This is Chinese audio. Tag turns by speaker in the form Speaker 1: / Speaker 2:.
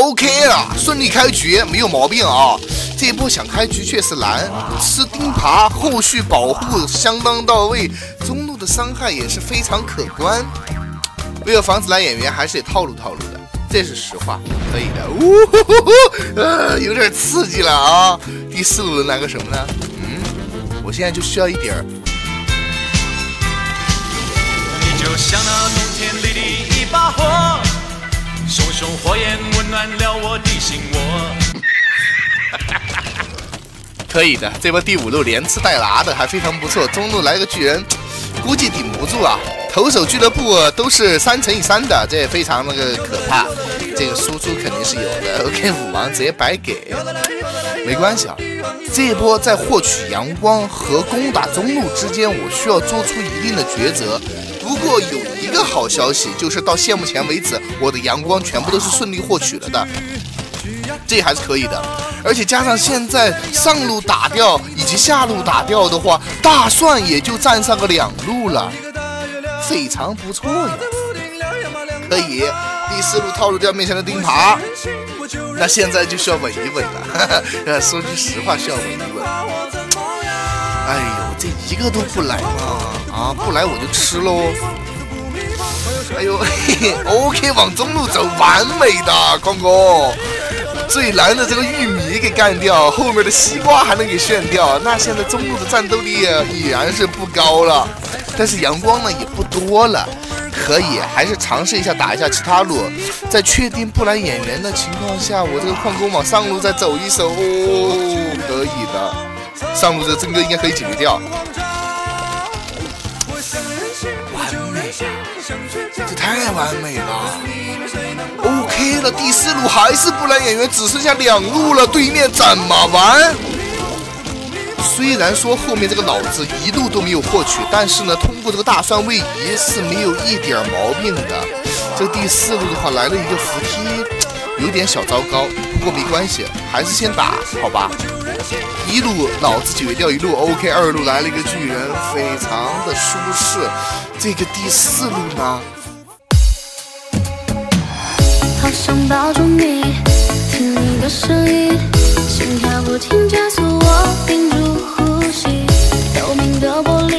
Speaker 1: OK 了，顺利开局没有毛病啊。这波想开局确实难，吃钉耙，后续保护相当到位，中路的伤害也是非常可观。为了防止蓝演员，还是得套路套路的，这是实话。可以的，呜呼呼呼，呃，有点刺激了啊。第四轮来个什么呢？嗯，我现在就需要一点儿。
Speaker 2: 你就像那冬天里的一把火，熊熊火焰温暖了我。
Speaker 1: 可以的，这波第五路连吃带拿的还非常不错。中路来个巨人，估计顶不住啊。投手俱乐部都是三乘以三的，这也非常那个可怕。这个输出肯定是有的。OK，五王直接白给，没关系啊。这一波在获取阳光和攻打中路之间，我需要做出一定的抉择。不过有一个好消息，就是到现目前为止，我的阳光全部都是顺利获取了的。这还是可以的，而且加上现在上路打掉以及下路打掉的话，大蒜也就占上个两路了，非常不错呀。可以，第四路套路掉面前的钉耙，那现在就需要稳一稳了。呃，说句实话，需要稳一稳。哎呦，这一个都不来吗！啊，不来我就吃喽。哎呦，嘿嘿，OK，往中路走，完美的，光哥。最难的这个玉米给干掉，后面的西瓜还能给炫掉，那现在中路的战斗力已然是不高了，但是阳光呢也不多了，可以还是尝试一下打一下其他路，在确定不来演员的情况下，我这个矿工往上路再走一手，可以的，上路这个真哥应该可以解决掉，完美，这太完美了。OK 了，第四路还是不来演员，只剩下两路了，对面怎么玩？虽然说后面这个老子一路都没有获取，但是呢，通过这个大蒜位移是没有一点毛病的。这第四路的话来了一个扶梯，有点小糟糕，不过没关系，还是先打好吧。一路老子解决掉一路 OK，二路来了一个巨人，非常的舒适。这个第四路呢？
Speaker 3: 好想抱住你，听你的声音，心跳不停加速，我并 trouble